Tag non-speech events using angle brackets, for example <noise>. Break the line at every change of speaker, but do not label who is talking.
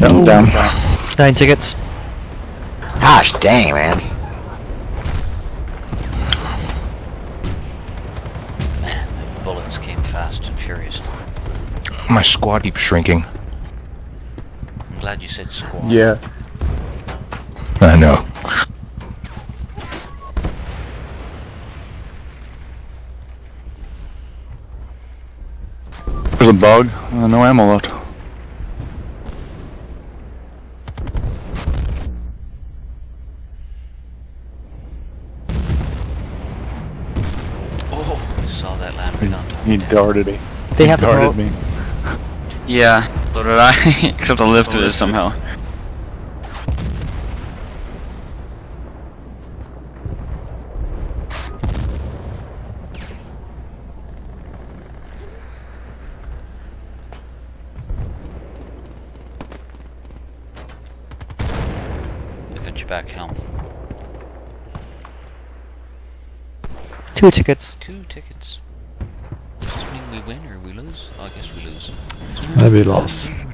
I'm down.
Nine tickets.
Gosh dang, man.
Man, the bullets came fast and furious.
My squad keeps shrinking.
I'm glad you said squad.
Yeah.
I know.
There's a bug. Uh, no ammo left.
Oh, saw that land right on top.
He darted me.
They have the
darted
boat.
me.
Yeah, so did I. <laughs> Except I lived through it somehow.
Look at your back helm.
Two tickets.
Two tickets. Does this mean we win or we lose? Oh, I guess we lose.
Maybe lost.
Two